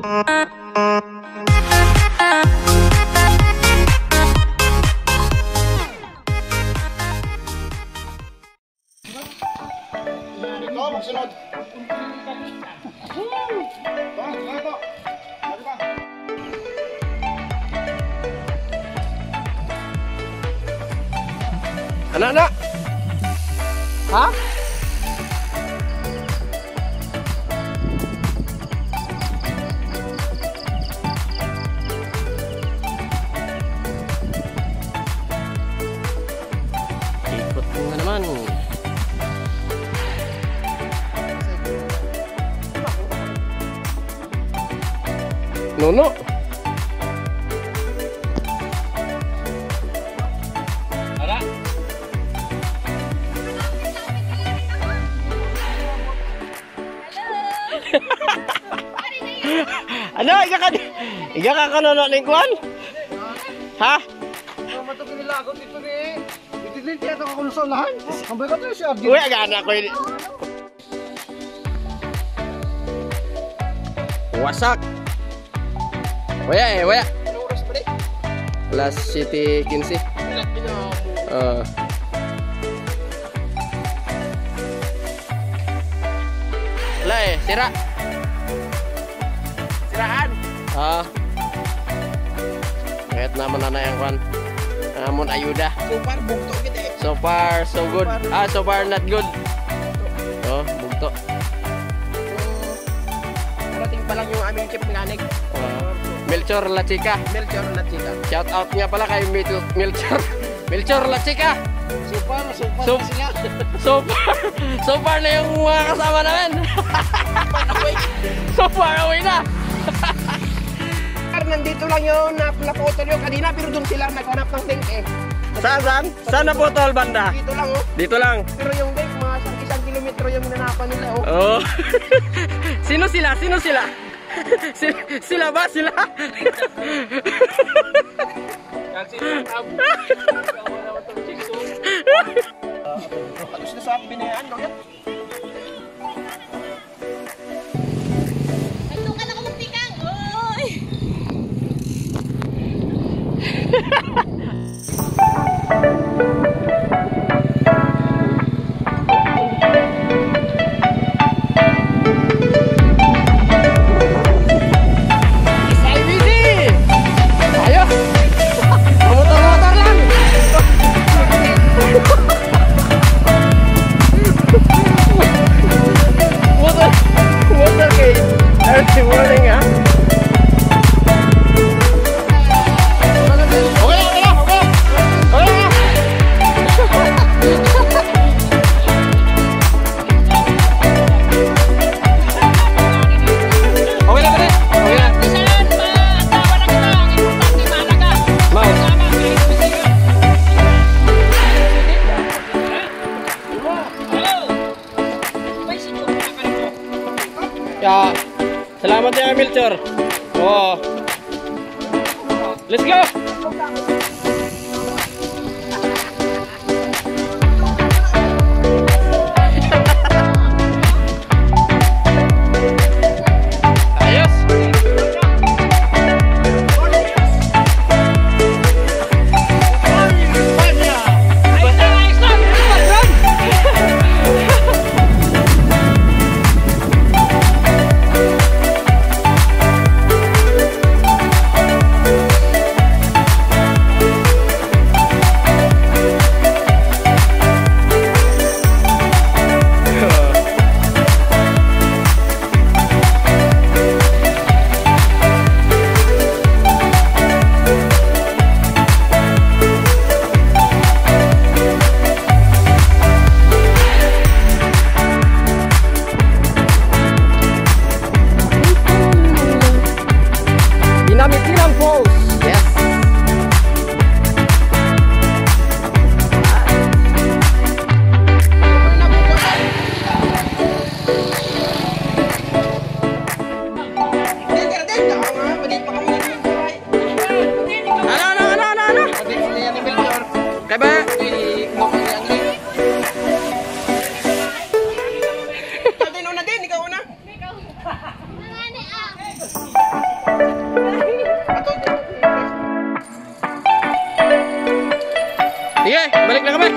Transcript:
Ikaw, magsunod. Woo! Ito, ito, ito. Sabi ba? Anak, anak. Ha? Nuno. Ara. ano, iga ka iga ka kanono ning kwan? Ha? Mato nila ako dito ni. Dito din tiya ako kuno sa unahan. Ang bago to siya. Uy, agana ko yun. Wasak. Oya eh, oya. Anong oras pre? Alas 7.15. Sira. Siraan. Ah. Uh. Kahit naman yang kwan. Namun ayuda. So far, bukto kita. Gitu ya. So far, so good. Ah, so far, not good. Melchor La Chica. Melchor na chika. Shout out nga pala kay Melchor. Melchor La Chica. Super, super Sup- sila. So far, so far na yung mga kasama namin. so far away na. Nandito lang yung nap naputol yung kanina pero doon sila naghanap ng dink eh. Saan, saan? Saan na po tol banda? Dito lang oh. Dito lang. Pero yung dink, mga isang kilometro yung nanapan nila oh. Oh. Sino sila? Sino sila? Si- sila ba? Sila? Halos Ya, salamat ya Milchor. Oh. Let's go. Iya, balik lagi,